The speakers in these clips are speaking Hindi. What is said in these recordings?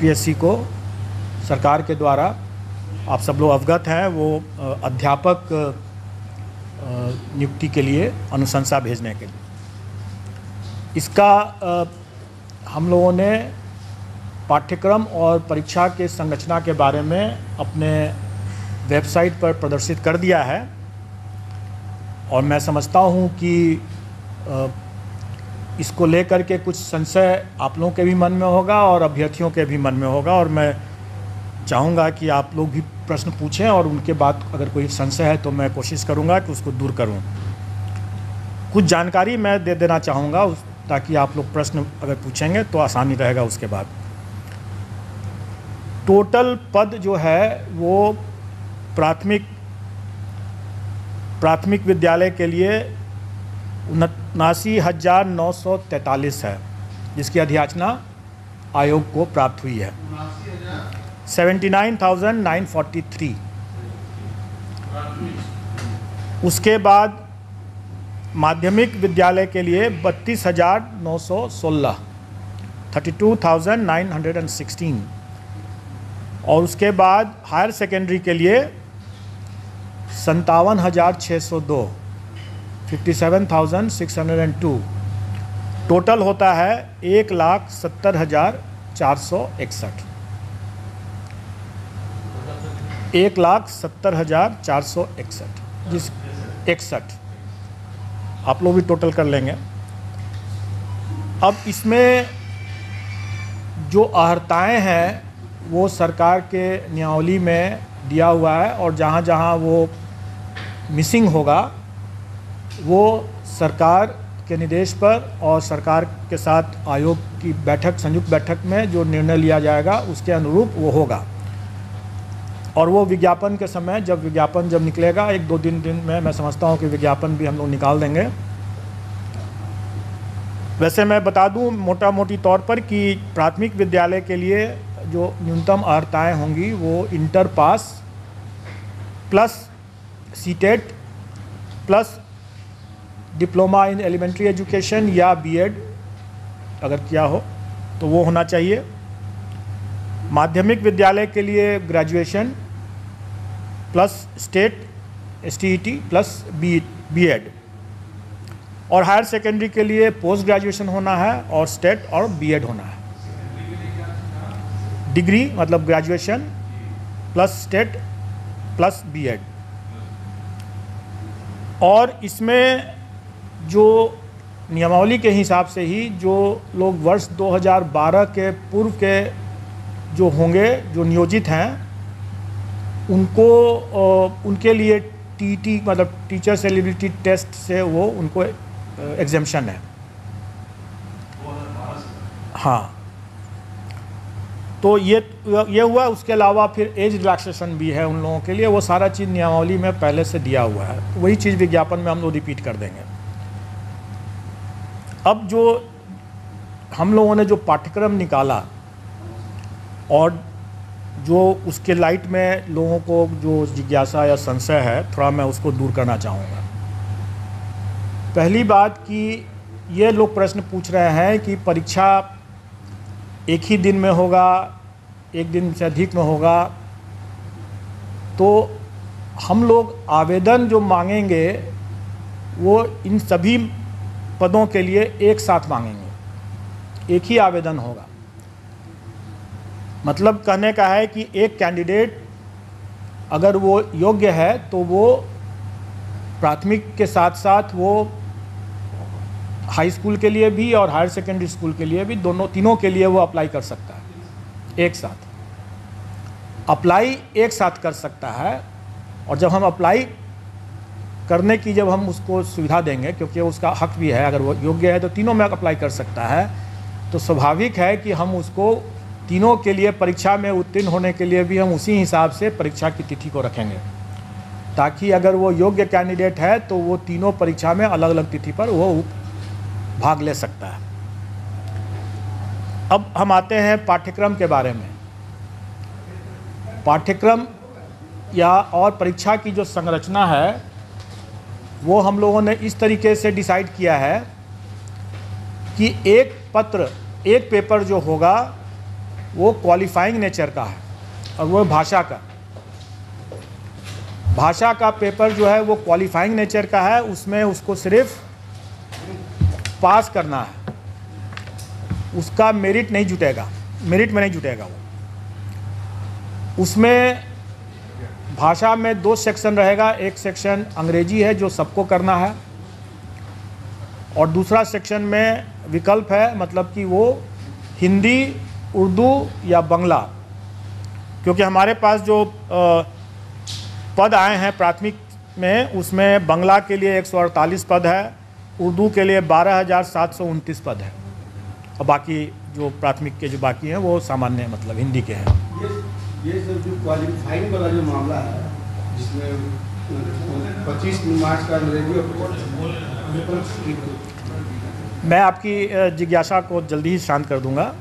पीएससी को सरकार के द्वारा आप सब लोग अवगत हैं, वो अध्यापक नियुक्ति के लिए अनुशंसा भेजने के लिए। इसका हम लोगों ने पाठ्यक्रम और परीक्षा के संरचना के बारे में अपने वेबसाइट पर प्रदर्शित कर दिया है और मैं समझता हूँ कि इसको लेकर के कुछ संशय आप लोगों के भी मन में होगा और अभ्यर्थियों के भी मन में होगा और मैं चाहूँगा कि आप लोग भी प्रश्न पूछें और उनके बाद अगर कोई संशय है तो मैं कोशिश करूँगा कि उसको दूर करूँ। कुछ जानकारी मैं दे देना चाहूँगा ताकि आप लोग प्रश्न अगर पूछेंगे तो आसानी रहेगा उसके बाद। टोटल पद जो है वो प्राथमिक प्राथमिक विद्यालय के लिए उनासी हज़ार नौ सौ तैंतालीस है, जिसकी अध्याचना आयोग को प्राप्त हुई है। Seventy nine thousand nine forty three उसके बाद माध्यमिक विद्यालय के लिए बत्तीस हज़ार नौ सौ सोलह, thirty two thousand nine hundred and sixteen. और उसके बाद हायर सेकेंडरी के लिए संतावन हज़ार छः सौ दो। Fifty seven thousand six hundred and two total होता है एक लाख सत्तर हज़ार चार सौ इकसठ। एक लाख सत्तर हज़ार चार सौ इकसठ, जिस इकसठ। आप लोग भी टोटल कर लेंगे। अब इसमें जो अहर्ताएँ हैं, वो सरकार के नियमावली में दिया हुआ है और जहाँ जहाँ वो मिसिंग होगा वो सरकार के निर्देश पर और सरकार के साथ आयोग की बैठक, संयुक्त बैठक में जो निर्णय लिया जाएगा, उसके अनुरूप वो होगा। और वो विज्ञापन के समय, जब विज्ञापन जब निकलेगा, एक दो दिन दिन में मैं समझता हूँ कि विज्ञापन भी हम लोग निकाल देंगे। वैसे मैं बता दूँ मोटा मोटी तौर पर कि प्राथमिक विद्यालय के लिए जो न्यूनतम अर्हताएँ होंगी, वो inter pass, plus CTET, plus diploma in elementary education या बीएड, अगर किया हो तो वो होना चाहिए। माध्यमिक विद्यालय के लिए graduation plus STET S plus B BEd और हायर सेकेंडरी के लिए पोस्ट ग्रेजुएशन होना है और स्टेट और बीएड होना है। डिग्री मतलब graduation plus STET plus BEd और इसमें जो नियमावली के हिसाब से ही जो लोग वर्ष 2012 के पूर्व के जो होंगे, जो नियोजित हैं, उनको उनके लिए टीटी मतलब टीचर्स एलिजिबिलिटी टेस्ट से वो उनको एग्जामेशन है। हाँ। तो ये ये हुआ, उसके अलावा फिर एज रिलैक्सेशन भी है उन लोगों के लिए, वो सारा चीज़ नियमावली में पहले से दिया हुआ है। वही चीज़ विज्ञापन में हम लोग रिपीट कर देंगे। अब जो हम लोगों ने जो पाठ्यक्रम निकाला और जो उसके लाइट में लोगों को जो जिज्ञासा या संशय है, थोड़ा मैं उसको दूर करना चाहूँगा। पहली बात कि ये लोग प्रश्न पूछ रहे हैं कि परीक्षा एक ही दिन में होगा, एक दिन से अधिक में होगा। तो हम लोग आवेदन जो मांगेंगे, वो इन सभी पदों के लिए एक साथ मांगेंगे। एक ही आवेदन होगा। मतलब कहने का है कि एक कैंडिडेट अगर वो योग्य है तो वो प्राथमिक के साथ साथ वो हाई स्कूल के लिए भी और हायर सेकेंडरी स्कूल के लिए भी दोनों, तीनों के लिए वो अप्लाई कर सकता है। एक साथ। अप्लाई एक साथ कर सकता है और जब हम अप्लाई करने की जब हम उसको सुविधा देंगे, क्योंकि उसका हक भी है, अगर वो योग्य है तो तीनों में अप्लाई कर सकता है तो स्वाभाविक है कि हम उसको तीनों के लिए परीक्षा में उत्तीर्ण होने के लिए भी हम उसी हिसाब से परीक्षा की तिथि को रखेंगे। ताकि अगर वो योग्य कैंडिडेट है तो वो तीनों परीक्षा में अलग अलग तिथि पर वो भाग ले सकता है। अब हम आते हैं पाठ्यक्रम के बारे में। पाठ्यक्रम या और परीक्षा की जो संरचना है वो हम लोगों ने इस तरीके से डिसाइड किया है कि एक पत्र, एक पेपर जो होगा, वो क्वालिफाइंग नेचर का है और वो भाषा का। भाषा का पेपर जो है, वो क्वालिफाइंग नेचर का है, उसमें उसको सिर्फ़ पास करना है। उसका मेरिट नहीं जुटेगा मेरिट में नहीं जुटेगा वो। उसमें भाषा में दो सेक्शन रहेगा, एक सेक्शन अंग्रेज़ी है जो सबको करना है, और दूसरा सेक्शन में विकल्प है मतलब कि वो हिंदी, उर्दू या बंगला, क्योंकि हमारे पास जो पद आए हैं प्राथमिक में, उसमें बंगला के लिए 148 पद है, उर्दू के लिए बारह हज़ार सात सौ उनतीस पद है। और बाकी जो प्राथमिक के जो बाकी हैं, वो सामान्य मतलब हिंदी के हैं। ये सब जो क्वालिफाइंग वाला जो मामला है, जिसमें पच्चीस मार्च का मैं आपकी जिज्ञासा को जल्दी ही शांत कर दूँगा।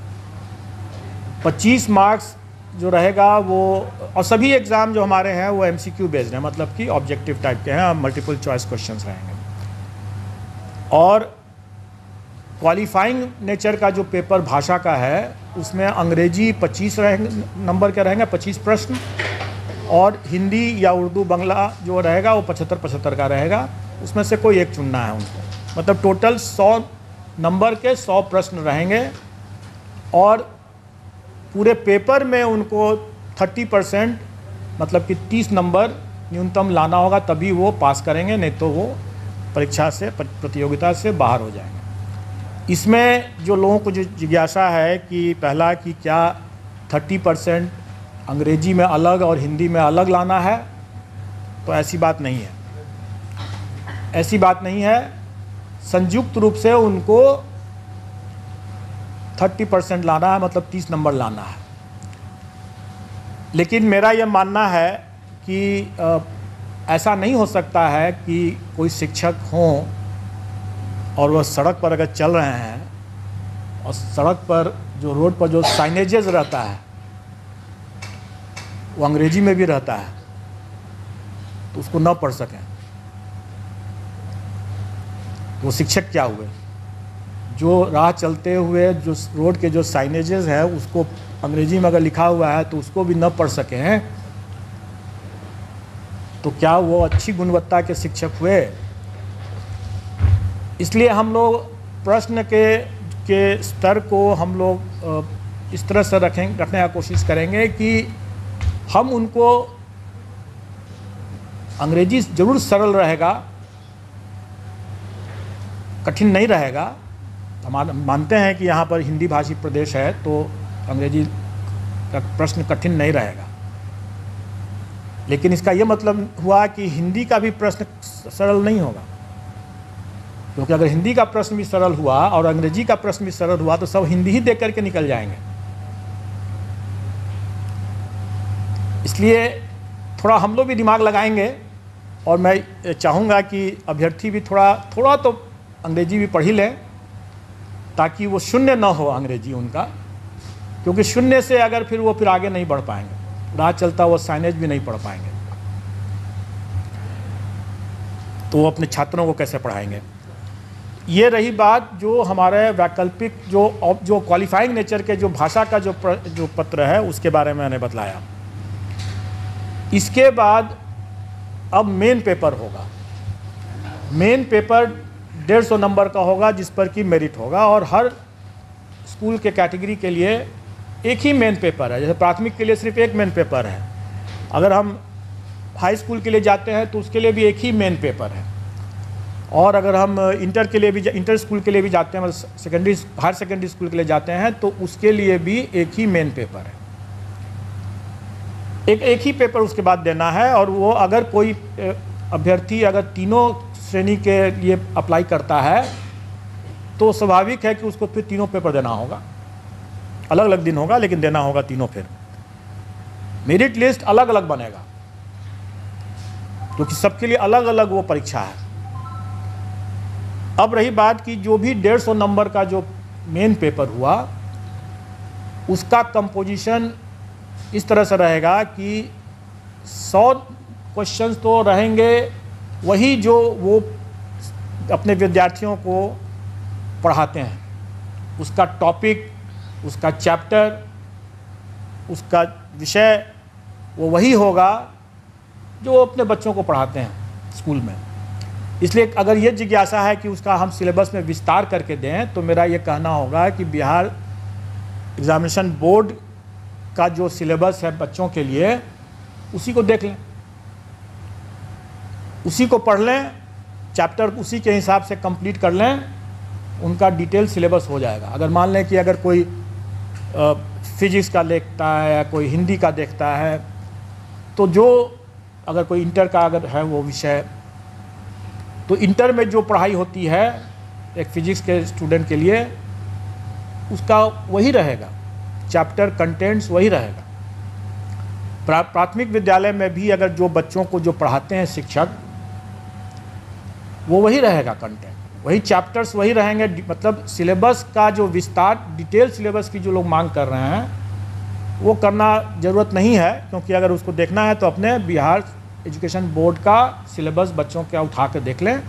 25 मार्क्स जो रहेगा, वो, और सभी एग्ज़ाम जो हमारे हैं, वो एम सी बेस्ड हैं मतलब कि ऑब्जेक्टिव टाइप के हैं मल्टीपल चॉइस क्वेश्चंस रहेंगे। और क्वालिफाइंग नेचर का जो पेपर भाषा का है उसमें अंग्रेज़ी 25 रहेंगे, नंबर के रहेंगे? 25 प्रश्न। और हिंदी या उर्दू बंगला जो रहेगा, वो पचहत्तर पचहत्तर का रहेगा। उसमें से कोई एक चुनना है उनको। मतलब टोटल 100 नंबर के 100 प्रश्न रहेंगे। और पूरे पेपर में उनको 30 परसेंट मतलब कि 30 नंबर न्यूनतम लाना होगा, तभी वो पास करेंगे, नहीं तो वो परीक्षा से, प्रतियोगिता से बाहर हो जाएँगे। इसमें जो लोगों को जो जिज्ञासा है कि पहला कि क्या 30 परसेंट अंग्रेज़ी में अलग और हिंदी में अलग लाना है तो ऐसी बात नहीं है। ऐसी बात नहीं है। संयुक्त रूप से उनको थर्टी परसेंट लाना है मतलब तीस नंबर लाना है। लेकिन मेरा यह मानना है कि ऐसा नहीं हो सकता है कि कोई शिक्षक हों और वह सड़क पर अगर चल रहे हैं और सड़क पर जो रोड पर जो साइनेजेस रहता है, वो अंग्रेज़ी में भी रहता है तो उसको न पढ़ सकें। तो शिक्षक क्या हुए? जो राह चलते हुए जो रोड के जो साइनेजेस है, उसको अंग्रेज़ी में अगर लिखा हुआ है तो उसको भी न पढ़ सके। हैं तो क्या वो अच्छी गुणवत्ता के शिक्षक हुए? इसलिए हम लोग प्रश्न के के स्तर को हम लोग इस तरह से रखें, रखने का कोशिश करेंगे कि हम उनको अंग्रेज़ी ज़रूर सरल रहेगा, कठिन नहीं रहेगा। हम मानते हैं कि यहाँ पर हिंदी भाषी प्रदेश है तो अंग्रेज़ी का प्रश्न कठिन नहीं रहेगा। लेकिन इसका ये मतलब हुआ कि हिंदी का भी प्रश्न सरल नहीं होगा। क्योंकि अगर हिंदी का प्रश्न भी सरल हुआ और अंग्रेज़ी का प्रश्न भी सरल हुआ तो सब हिंदी ही देख करके निकल जाएँगे। इसलिए थोड़ा हम लोग भी दिमाग लगाएँगे और मैं चाहूँगा कि अभ्यर्थी भी थोड़ा थोड़ा तो अंग्रेज़ी भी पढ़ ही लें, ताकि वो शून्य ना हो अंग्रेज़ी उनका, क्योंकि शून्य से अगर फिर वो फिर आगे नहीं बढ़ पाएँगे। राह चलता वो साइनेज भी नहीं पढ़ पाएँगे। तो वो अपने छात्रों को कैसे पढ़ाएँगे? ये रही बात जो हमारे वैकल्पिक जो जो क्वालिफाइंग नेचर के जो भाषा का जो प्र, जो पत्र है उसके बारे में मैंने बतलाया। इसके बाद अब मेन पेपर होगा। मेन पेपर डेढ़ सौ नंबर का होगा जिस पर कि मेरिट होगा और हर स्कूल के कैटेगरी के लिए एक ही मेन पेपर है। जैसे प्राथमिक के लिए सिर्फ़ एक मेन पेपर है। अगर हम हाई स्कूल के लिए जाते हैं तो उसके लिए भी एक ही मेन पेपर है। और अगर हम इंटर के लिए भी इंटर स्कूल के लिए भी जाते हैं मतलब सेकेंडरी हायर सेकेंडरी स्कूल के लिए जाते हैं तो उसके लिए भी एक ही मेन पेपर है। एक एक ही पेपर उसके बाद देना है और वो अगर कोई अभ्यर्थी अगर तीनों श्रेणी के लिए अप्लाई करता है तो स्वाभाविक है कि उसको फिर तीनों पेपर देना होगा। अलग अलग दिन होगा, लेकिन देना होगा तीनों फिर। मेरिट लिस्ट अलग अलग बनेगा, क्योंकि सबके लिए अलग अलग वो परीक्षा है। अब रही बात कि जो भी डेढ़ सौ नंबर का जो मेन पेपर हुआ, उसका कंपोजिशन इस तरह से रहेगा कि सौ क्वेश्चंस तो रहेंगे, वही जो वो अपने विद्यार्थियों को पढ़ाते हैं। उसका टॉपिक उसका चैप्टर उसका विषय, वो वही होगा जो अपने बच्चों को पढ़ाते हैं स्कूल में। इसलिए अगर ये जिज्ञासा है कि उसका हम सिलेबस में विस्तार करके दें तो मेरा ये कहना होगा कि बिहार एग्ज़ामिनेशन बोर्ड का जो सिलेबस है बच्चों के लिए, उसी को देख लें। उसी को पढ़ लें, चैप्टर उसी के हिसाब से कंप्लीट कर लें, उनका डिटेल सिलेबस हो जाएगा। अगर मान लें कि अगर कोई फिजिक्स का देखता है या कोई हिंदी का देखता है तो जो अगर कोई इंटर का अगर है वो विषय तो इंटर में जो पढ़ाई होती है एक फिजिक्स के स्टूडेंट के लिए उसका वही रहेगा। चैप्टर कंटेंट्स वही रहेगा। प्रा, प्राथमिक विद्यालय में भी अगर जो बच्चों को जो पढ़ाते हैं शिक्षक वो वही रहेगा कंटेंट वही चैप्टर्स वही रहेंगे मतलब सिलेबस का जो विस्तार डिटेल सिलेबस की जो लोग मांग कर रहे हैं वो करना ज़रूरत नहीं है क्योंकि अगर उसको देखना है तो अपने बिहार एजुकेशन बोर्ड का सिलेबस बच्चों का उठा कर देख लें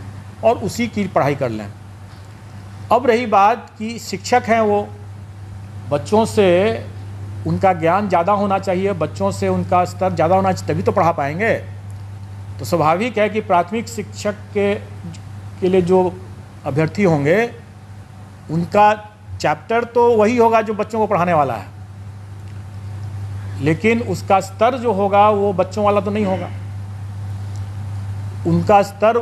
और उसी की पढ़ाई कर लें। अब रही बात कि शिक्षक हैं वो, बच्चों से उनका ज्ञान ज़्यादा होना चाहिए, बच्चों से उनका स्तर ज़्यादा होना चाहिए, तभी तो पढ़ा पाएँगे। तो स्वाभाविक है कि प्राथमिक शिक्षक के के लिए जो अभ्यर्थी होंगे, उनका चैप्टर तो वही होगा जो बच्चों को पढ़ाने वाला है। लेकिन उसका स्तर जो होगा, वो बच्चों वाला तो नहीं होगा। उनका स्तर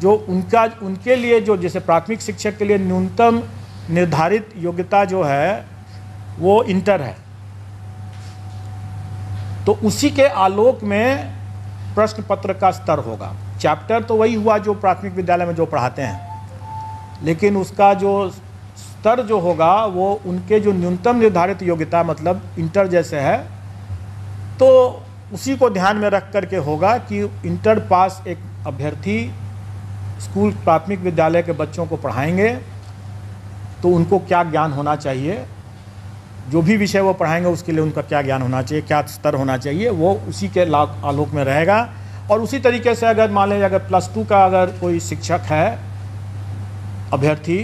जो उनका उनके लिए जो जैसे प्राथमिक शिक्षक के लिए न्यूनतम निर्धारित योग्यता जो है, वो इंटर है। तो उसी के आलोक में प्रश्न पत्र का स्तर होगा। चैप्टर तो वही हुआ जो प्राथमिक विद्यालय में जो पढ़ाते हैं। लेकिन उसका जो स्तर जो होगा, वो उनके जो न्यूनतम निर्धारित योग्यता मतलब इंटर जैसे है तो उसी को ध्यान में रख करके होगा कि इंटर पास एक अभ्यर्थी स्कूल प्राथमिक विद्यालय के बच्चों को पढ़ाएँगे तो उनको क्या ज्ञान होना चाहिए? जो भी विषय वो पढ़ाएँगे, उसके लिए उनका क्या ज्ञान होना चाहिए, क्या स्तर होना चाहिए, वो उसी के आलोक में रहेगा। और उसी तरीके से अगर मान लें अगर प्लस टू का अगर कोई शिक्षक है, अभ्यर्थी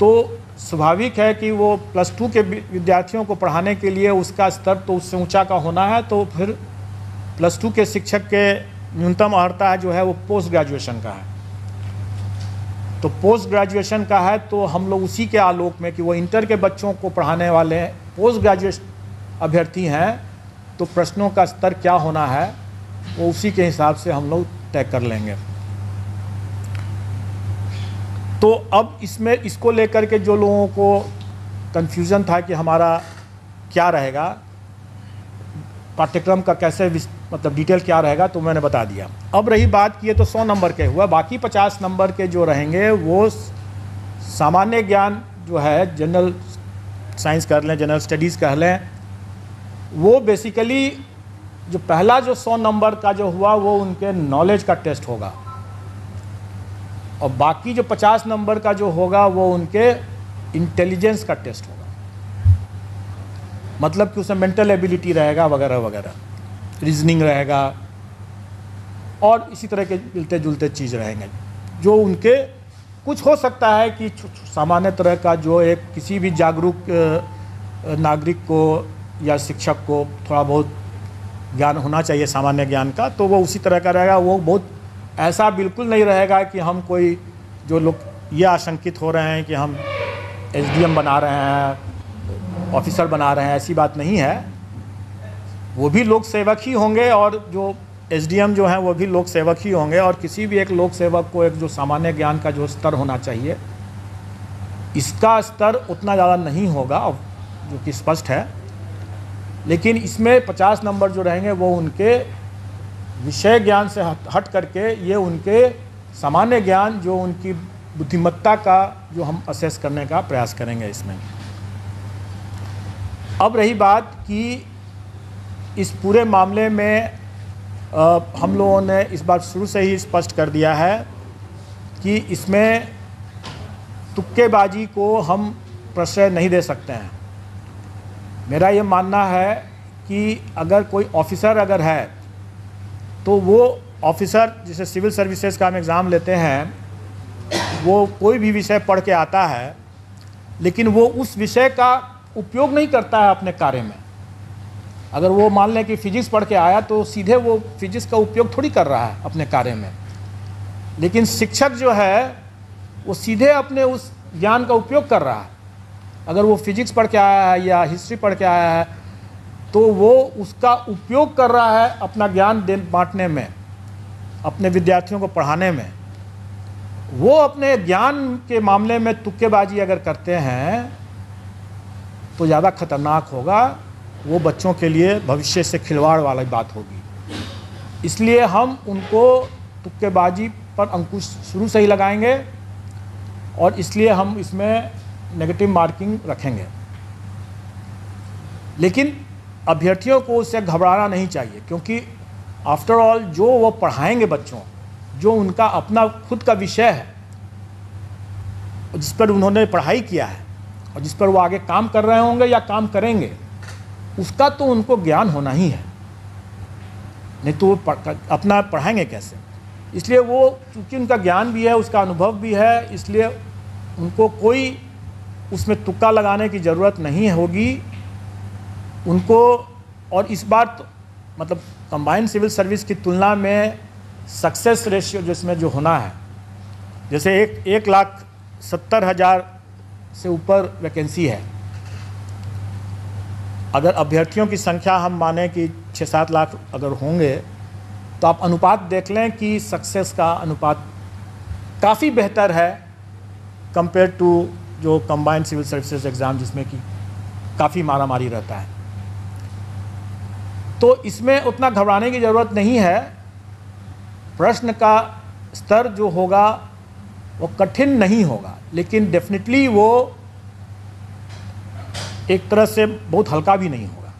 तो स्वाभाविक है कि वो प्लस टू के विद्यार्थियों को पढ़ाने के लिए उसका स्तर तो उससे ऊँचा का होना है तो फिर प्लस टू के शिक्षक के न्यूनतम अर्हता जो है वो पोस्ट ग्रेजुएशन का है। तो पोस्ट ग्रेजुएशन का है तो हम लोग उसी के आलोक में कि वो इंटर के बच्चों को पढ़ाने वाले पोस्ट ग्रेजुएशन अभ्यर्थी हैं तो प्रश्नों का स्तर क्या होना है, वो उसी के हिसाब से हम लोग तय कर लेंगे। तो अब इसमें, इसको लेकर के जो लोगों को कन्फ्यूज़न था कि हमारा क्या रहेगा, पाठ्यक्रम का कैसे मतलब डिटेल क्या रहेगा तो मैंने बता दिया। अब रही बात की तो सौ नंबर के हुआ, बाकी पचास नंबर के जो रहेंगे, वो सामान्य ज्ञान जो है जनरल साइंस कर लें जनरल स्टडीज़ कह लें, वो बेसिकली जो पहला जो सौ नंबर का जो हुआ, वो उनके नॉलेज का टेस्ट होगा। और बाकी जो पचास नंबर का जो होगा, वो उनके इंटेलिजेंस का टेस्ट होगा। मतलब कि उसमें मेंटल एबिलिटी रहेगा, वगैरह वगैरह। रीजनिंग रहेगा, और इसी तरह के मिलते जुलते चीज़ रहेंगे, जो उनके कुछ हो सकता है कि सामान्य तरह का जो एक किसी भी जागरूक नागरिक को या शिक्षक को थोड़ा बहुत ज्ञान होना चाहिए, सामान्य ज्ञान का तो वो उसी तरह का रहेगा, वो बहुत ऐसा बिल्कुल नहीं रहेगा कि हम कोई जो लोग ये आशंकित हो रहे हैं कि हम एसडीएम बना रहे हैं, ऑफिसर बना रहे हैं, ऐसी बात नहीं है। वो भी लोक सेवक ही होंगे और जो एसडीएम जो हैं, वो भी लोक सेवक ही होंगे और किसी भी एक लोक सेवक को एक जो सामान्य ज्ञान का जो स्तर होना चाहिए, इसका स्तर उतना ज़्यादा नहीं होगा, जो कि स्पष्ट है। लेकिन इसमें 50 नंबर जो रहेंगे, वो उनके विषय ज्ञान से हट हट करके ये उनके सामान्य ज्ञान जो उनकी बुद्धिमत्ता का जो हम असेस करने का प्रयास करेंगे इसमें। अब रही बात कि इस पूरे मामले में आ, हम लोगों ने इस बात शुरू से ही स्पष्ट कर दिया है कि इसमें तुक्केबाजी को हम प्रश्रय नहीं दे सकते हैं। मेरा ये मानना है कि अगर कोई ऑफिसर अगर है तो वो ऑफिसर, जैसे सिविल सर्विसेज़ का हम एग्ज़ाम लेते हैं, वो कोई भी विषय पढ़ के आता है, लेकिन वो उस विषय का उपयोग नहीं करता है अपने कार्य में। अगर वो मान लें कि फिजिक्स पढ़ के आया तो सीधे वो फिजिक्स का उपयोग थोड़ी कर रहा है अपने कार्य में। लेकिन शिक्षक जो है, वो सीधे अपने उस ज्ञान का उपयोग कर रहा है। अगर वो फिजिक्स पढ़ के आया है या हिस्ट्री पढ़ के आया है तो वो उसका उपयोग कर रहा है अपना ज्ञान दे, बांटने में, अपने विद्यार्थियों को पढ़ाने में। वो अपने ज्ञान के मामले में तुक्केबाजी अगर करते हैं तो ज़्यादा खतरनाक होगा। वो बच्चों के लिए भविष्य से खिलवाड़ वाली बात होगी। इसलिए हम उनको तुक्केबाजी पर अंकुश शुरू से ही लगाएँगे और इसलिए हम इसमें नेगेटिव मार्किंग रखेंगे। लेकिन अभ्यर्थियों को उससे घबराना नहीं चाहिए, क्योंकि आफ्टर ऑल जो वो पढ़ाएँगे बच्चों, जो उनका अपना खुद का विषय है जिस पर उन्होंने पढ़ाई किया है, और जिस पर वो आगे काम कर रहे होंगे या काम करेंगे, उसका तो उनको ज्ञान होना ही है। नहीं तो वो अपना पढ़ाएँगे कैसे? इसलिए वो, चूँकि उनका ज्ञान भी है, उसका अनुभव भी है, इसलिए उनको कोई उसमें तुक्का लगाने की ज़रूरत नहीं होगी। उनको और इस बार तो मतलब कंबाइंड सिविल सर्विस की तुलना में सक्सेस रेशियो जिसमें जो होना है, जैसे एक एक लाख सत्तर हज़ार से ऊपर वैकेंसी है। अगर अभ्यर्थियों की संख्या हम माने कि छः सात लाख अगर होंगे तो आप अनुपात देख लें कि सक्सेस का अनुपात काफ़ी बेहतर है कंपेयर टू जो कंबाइंड सिविल सर्विसेज़ एग्ज़ाम जिसमें कि काफ़ी मारा मारी रहता है। तो इसमें उतना घबराने की ज़रूरत नहीं है। प्रश्न का स्तर जो होगा, वो कठिन नहीं होगा, लेकिन डेफिनेटली वो एक तरह से बहुत हल्का भी नहीं होगा।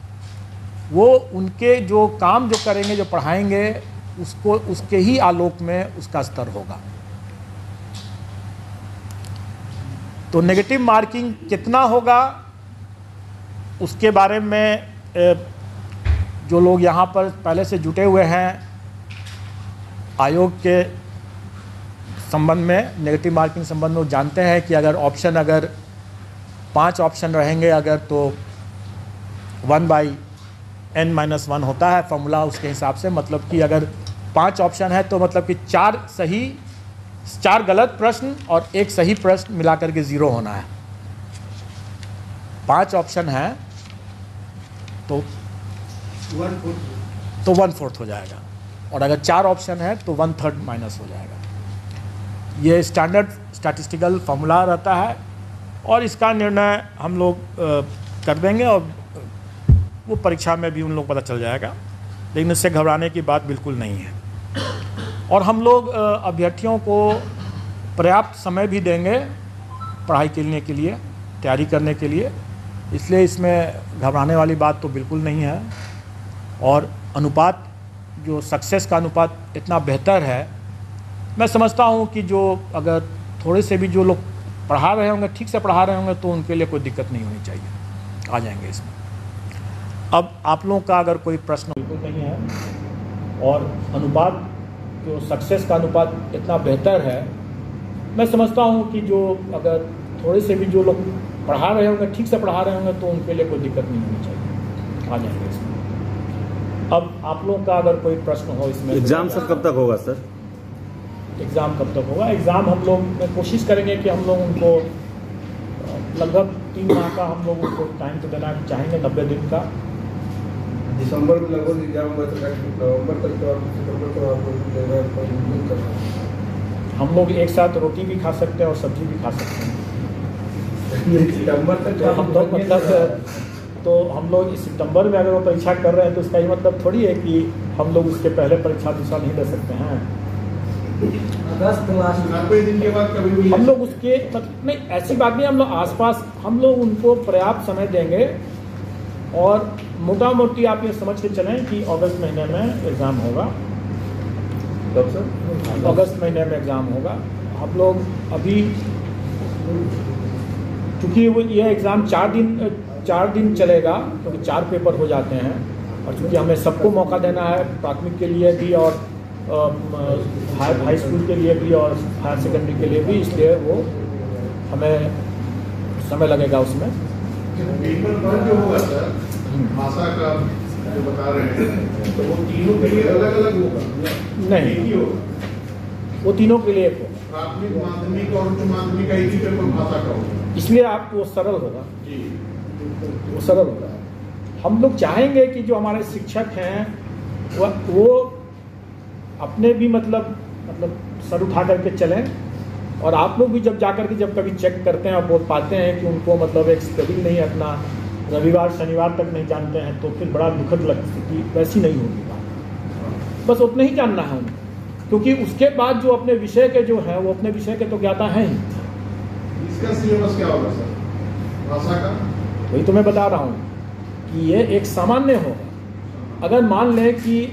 वो उनके जो काम जो करेंगे, जो पढ़ाएँगे, उसको, उसके ही आलोक में उसका स्तर होगा। तो नेगेटिव मार्किंग कितना होगा, उसके बारे में जो लोग यहाँ पर पहले से जुटे हुए हैं, आयोग के संबंध में नेगेटिव मार्किंग संबंध में जानते हैं कि अगर ऑप्शन अगर पाँच ऑप्शन रहेंगे अगर तो one by N minus one होता है फॉर्मूला उसके हिसाब से मतलब कि अगर पाँच ऑप्शन है तो मतलब कि चार सही, चार गलत प्रश्न और एक सही प्रश्न मिलाकर के ज़ीरो होना है। पाँच ऑप्शन है तो तो वन फोर्थ हो जाएगा। और अगर चार ऑप्शन है तो वन थर्ड माइनस हो जाएगा। ये स्टैंडर्ड स्टैटिस्टिकल फॉर्मूला रहता है, और इसका निर्णय हम लोग कर देंगे, और वो परीक्षा में भी उन लोग पता चल जाएगा। लेकिन इससे घबराने की बात बिल्कुल नहीं है। और हम लोग अभ्यर्थियों को पर्याप्त समय भी देंगे पढ़ाई करने के लिए, तैयारी करने के लिए। इसलिए इसमें घबराने वाली बात तो बिल्कुल नहीं है। और अनुपात, जो सक्सेस का अनुपात इतना बेहतर है, मैं समझता हूँ कि जो अगर थोड़े से भी जो लोग पढ़ा रहे होंगे, ठीक से पढ़ा रहे होंगे तो उनके लिए कोई दिक्कत नहीं होनी चाहिए। आ जाएँगे इसमें। अब आप लोगों का अगर कोई प्रश्न बिल्कुल नहीं है, और अनुपात, जो सक्सेस का अनुपात इतना बेहतर है, मैं समझता हूँ कि जो अगर थोड़े से भी जो लोग पढ़ा रहे होंगे, ठीक से पढ़ा रहे होंगे तो उनके लिए कोई दिक्कत नहीं होनी चाहिए। आ जाएँगे इसमें। अब आप लोगों का अगर कोई प्रश्न हो इसमें एग्ज़ाम सर कब तक होगा सर? एग्ज़ाम कब तक होगा? एग्ज़ाम हम लोग कोशिश करेंगे कि हम लोग उनको लगभग तीन माह का हम लोग उनको टाइम तो देना चाहेंगे नब्बे दिन का। दिसंबर में लगभग एग्ज़ाम नवंबर तक तो आप है। हम लोग एक साथ रोटी भी खा सकते हैं और सब्ज़ी भी खा सकते हैं। सितंबर तक तो हम लोग मतलब तो हम लोग इस सितंबर में अगर वो परीक्षा कर रहे हैं तो इसका ये मतलब थोड़ी है कि हम लोग उसके पहले परीक्षा दूसरा नहीं दे सकते हैं। अगस्त दिन के बाद कभी भी हम लोग उसके मतलब नहीं ऐसी बात नहीं हम लोग आसपास हम लोग उनको पर्याप्त समय देंगे। और मोटा मोटी आप ये समझ के चलें कि अगस्त महीने में एग्ज़ाम होगा। सर? अगस्त महीने में एग्ज़ाम होगा। हम लोग अभी क्योंकि वो ये एग्ज़ाम चार दिन चार दिन चलेगा क्योंकि तो चार पेपर हो जाते हैं। और चूँकि हमें सबको मौका देना है प्राथमिक के लिए भी और हाई हाई स्कूल के लिए भी और हायर सेकेंडरी के लिए भी इसलिए वो हमें समय लगेगा उसमें। पेपर वन जो होगा सर भाषा का जो बता रहे हैं तो वो तीनों के लिए अलग अलग होगा? नहीं। होगा? वो तीनों के लिए एक होगा। प्राथमिक माध्यमिक और उच्च माध्यमिक का एक ही पेपर भाषा का होगा? इसलिए आपको वो सरल होगा। जी। वो सरल है। हम लोग चाहेंगे कि जो हमारे शिक्षक हैं वह वो अपने भी मतलब मतलब सर उठा करके चलें और आप लोग भी जब जाकर के जब कभी चेक करते हैं और बोल पाते हैं कि उनको मतलब एक स्केड्यूल नहीं अपना, रविवार, शनिवार तक नहीं जानते हैं तो फिर बड़ा दुखद लग स्थिति वैसी नहीं होगी बात। बस उतना ही जानना है उनको। क्योंकि उसके बाद जो अपने विषय के जो हैं, वो अपने विषय के तो ज्ञाता हैं ही। इसका सिलेबस क्या होगा, सर? भाषा का? वही तो मैं बता रहा हूँ कि ये एक सामान्य होगा अगर मान लें कि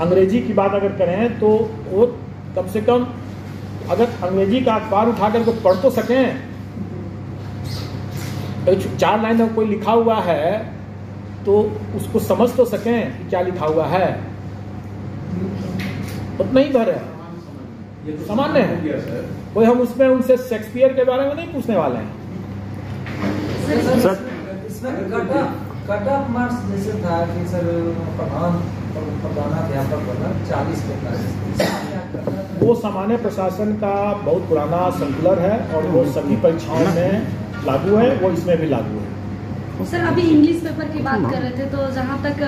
अंग्रेज़ी की बात अगर करें तो वो कम से कम अगर अंग्रेज़ी का अखबार उठा करके पढ़ तो सकें। एक चार लाइन में कोई लिखा हुआ है तो उसको समझ तो सकें कि क्या लिखा हुआ है। उतना ही। भर है तो सामान्य है। हो कोई हम उसमें उनसे शेक्सपियर के बारे में नहीं पूछने वाले हैं। सर। इसमें कट ऑफ़ मार्क्स जैसे था कि सर प्रधान प्रधानाध्यापक बना चालीस पैंतालीस वो सामान्य प्रशासन का बहुत पुराना सर्कुलर है और वो सभी परीक्षाओं में लागू है वो इसमें भी लागू है। सर अभी इंग्लिश पेपर की बात कर रहे थे तो जहाँ तक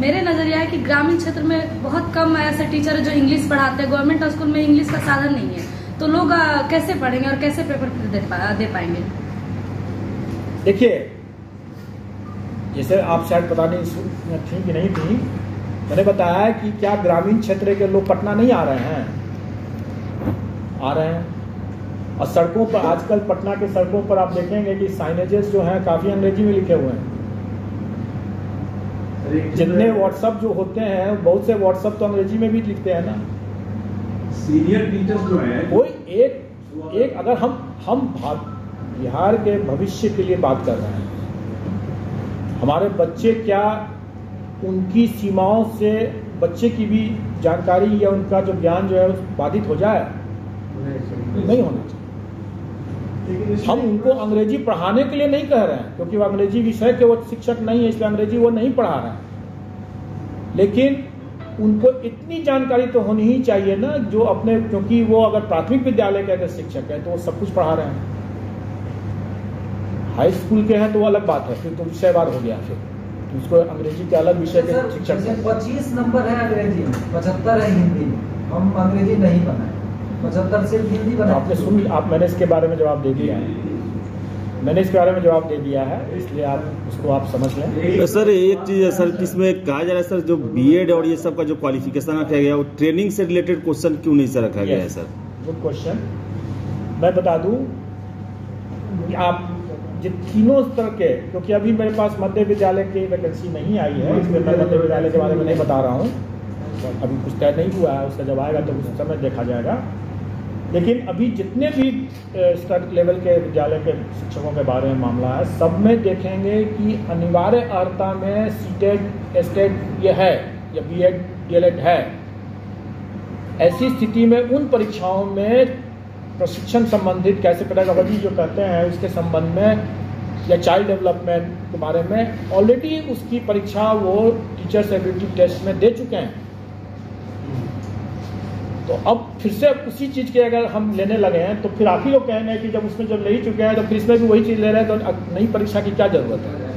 मेरे नज़रिया है कि ग्रामीण क्षेत्र में बहुत कम ऐसे टीचर है जो इंग्लिश पढ़ाते हैं। गवर्नमेंट स्कूल में इंग्लिश का साधन नहीं है। तो लोग कैसे पढ़ेंगे और कैसे पेपर दे पाएँगे? देखिए जैसे आप शायद पता नहीं थी कि नहीं थी मैंने बताया कि क्या ग्रामीण क्षेत्र के लोग पटना नहीं आ रहे हैं? आ रहे हैं। और सड़कों पर आजकल पटना के सड़कों पर आप देखेंगे कि साइनेजेस जो हैं काफ़ी अंग्रेज़ी में लिखे हुए हैं। जितने व्हाट्सअप जो होते हैं बहुत से व्हाट्सअप तो अंग्रेज़ी में भी लिखते हैं ना। सीनियर टीचर्स जो हैं कोई एक एक अगर हम हम भा- बिहार के भविष्य के लिए बात कर रहे हैं। हमारे बच्चे क्या उनकी सीमाओं से बच्चे की भी जानकारी या उनका जो ज्ञान जो है बाधित हो जाए? नहीं होना चाहिए। हम उनको अंग्रेज़ी पढ़ाने के लिए नहीं कह रहे हैं, क्योंकि वो अंग्रेज़ी विषय के वो शिक्षक नहीं है, इसलिए अंग्रेज़ी वो नहीं पढ़ा रहे हैं। लेकिन उनको इतनी जानकारी तो होनी ही चाहिए ना, जो अपने, क्योंकि वो अगर प्राथमिक विद्यालय के अगर शिक्षक है तो वो सब कुछ पढ़ा रहे हैं। हाई स्कूल के हैं तो वो अलग बात है फिर तो विषयवार हो गया फिर। तो उसको अंग्रेज़ी के अलग विषय के शिक्षक पच्चीस नंबर है अंग्रेज़ी में पचहत्तर है हिंदी हम अंग्रेज़ी नहीं बनाए। पचहत्तर सिर्फ़ हिंदी तो आपने बनाए सुन आप मैंने इसके बारे में जवाब दे दिया है। मैंने इसके बारे में जवाब दे दिया है इसलिए आप उसको आप समझ लें। तो सर एक चीज़ है सर किसमें कहा जा रहा है सर? जो बीएड और ये सब का जो क्वालिफिकेशन रखा गया है, वो ट्रेनिंग से रिलेटेड क्वेश्चन क्यों नहीं सर रखा गया है सर? गुड क्वेश्चन मैं बता दूँ कि आप जो तीनों स्तर के, क्योंकि अभी मेरे पास मध्य विद्यालय की वैकेंसी नहीं आई है, इसलिए मैं मध्य विद्यालय के बारे में नहीं बता रहा हूँ। अभी कुछ तय नहीं हुआ है उसका जब आएगा तो उस समय देखा जाएगा। लेकिन अभी जितने भी स्तर लेवल के विद्यालय के शिक्षकों के बारे में मामला है, सब में देखेंगे कि अनिवार्य अर्हता में सीटेड एस्टेड ये है, या बी एड डी है। ऐसी स्थिति में उन परीक्षाओं में प्रशिक्षण संबंधित कैसे पेडागोजी जो कहते हैं, उसके संबंध में या चाइल्ड डेवलपमेंट के बारे में ऑलरेडी उसकी परीक्षा वो टीचर्स एबिलिटी टेस्ट में दे चुके हैं। तो अब फिर से उसी चीज़ के अगर हम लेने लगे हैं तो फिर आप ही लोग कह कहेंगे कि जब उसमें जब ले ही चुके हैं तो फिर इसमें भी वही चीज़ ले रहे हैं तो नई परीक्षा की क्या ज़रूरत है?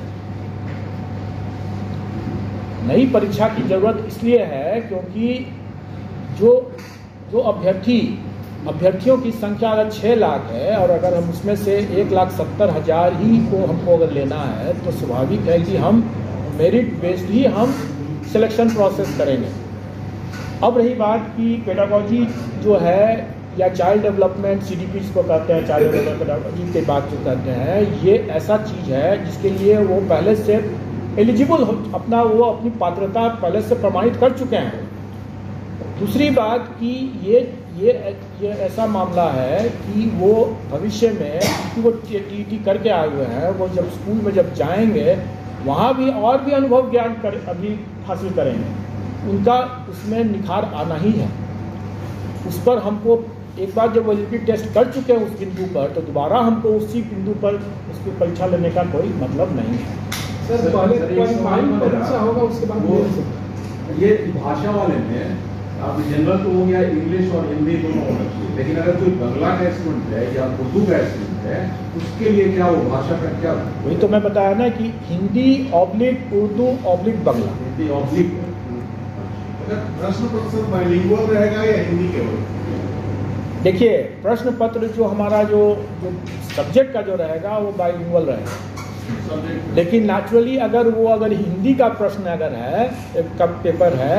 नई परीक्षा की ज़रूरत इसलिए है क्योंकि जो जो अभ्यर्थी अभ्यर्थियों की संख्या अगर छः लाख है और अगर हम उसमें से एक लाख सत्तर हज़ार ही को हमको अगर लेना है तो स्वाभाविक है कि हम मेरिट बेस्ड ही हम सिलेक्शन प्रोसेस करेंगे। अब रही बात कि पेडागोजी जो है या चाइल्ड डेवलपमेंट सी डी को कहते हैं चाइल्ड डेवलपमेंट पेडागोजी की बात जो कहते हैं, ये ऐसा चीज़ है जिसके लिए वो पहले से एलिजिबल हो, अपना वो अपनी पात्रता पहले से प्रमाणित कर चुके हैं। दूसरी बात कि ये ये ये ऐसा मामला है कि वो भविष्य में कि वो टी टी करके आए हुए हैं वो जब स्कूल में जब जाएँगे वहाँ भी और भी अनुभव ज्ञान कर अभी हासिल करेंगे। उनका उसमें निखार आना ही है। उस पर हमको एक बार जब एल टेस्ट कर चुके हैं उस बिंदु पर तो दोबारा हमको उसी बिंदु पर उसकी परीक्षा लेने का कोई मतलब नहीं है। सर पहले होगा उसके बाद ये भाषा वाले में अब जनरल तो हो गया इंग्लिश और हिंदी दोनों होना चाहिए लेकिन अगर कोई बंगला का स्टूडेंट है या उर्दू का स्टूडेंट है उसके लिए क्या वो भाषा का क्या वही तो मैं बताया ना कि Hindi oblique Urdu oblique Bangla Hindi oblique अगर प्रश्न पत्र बाइलिंगुअल रहेगा या हिंदी केवल देखिए प्रश्न पत्र जो हमारा जो जो सब्जेक्ट का जो रहेगा वो बाइलिंगुअल रहेगा। लेकिन नेचुरली अगर वो अगर हिंदी का प्रश्न अगर है एक का पेपर है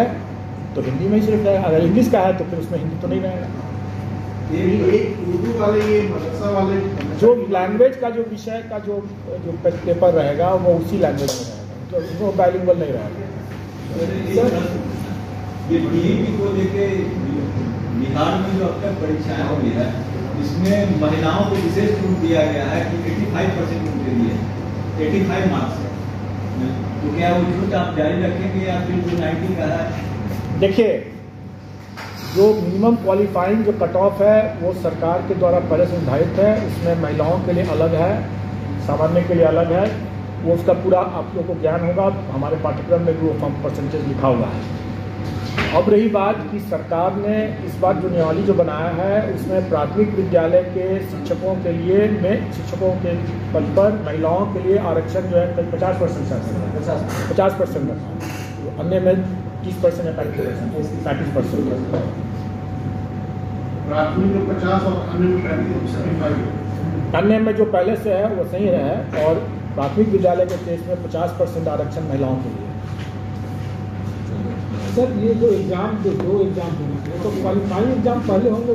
तो हिंदी में ही सिर्फ़ रहेगा अगर इंग्लिश का है तो फिर उसमें हिंदी तो नहीं रहेगा। ये एक उर्दू वाले ये मदरसा वाले जो लैंग्वेज का जो विषय का जो जो पेपर रहेगा वो उसी लैंग्वेज में रहेगा। तो वो बाइलिंगुअल नहीं रहेगा। ये डीईपी को लेके बिहार में जो अब तक परीक्षाएँ हुई है इसमें महिलाओं को विशेष छूट दिया गया है कि 85 परसेंट उनके लिए 85 मार्क्स है तो क्या वो छूट आप जारी रखेंगे या फिर जो 90 का है? देखिए, जो मिनिमम क्वालिफाइंग जो कट ऑफ़ है, वो सरकार के द्वारा पहले से निर्धारित है। उसमें महिलाओं के लिए अलग है, सामान्य के लिए अलग है। वो उसका पूरा आप लोग को ज्ञान होगा। हमारे पाठ्यक्रम में भी वो कम परसेंटेज लिखा हुआ है। अब रही बात कि सरकार ने इस बार जो नियमावली जो बनाया है, उसमें प्राथमिक विद्यालय के शिक्षकों के लिए में शिक्षकों के पद पर महिलाओं के लिए आरक्षण जो है पचास परसेंट पचास परसेंट अन्य में तीस परसेंट या पैंतीस परसेंट पैंतीस परसेंट प्राथमिक में पचास और अन्य में जो पहले से है वो सही है और प्राथमिक विद्यालय के केस में पचास परसेंट आरक्षण महिलाओं के लिए। सर ये जो एग्ज़ाम जो दो एग्ज़ाम होंगे तो क्वालिफाइंग एग्ज़ाम पहले होंगे।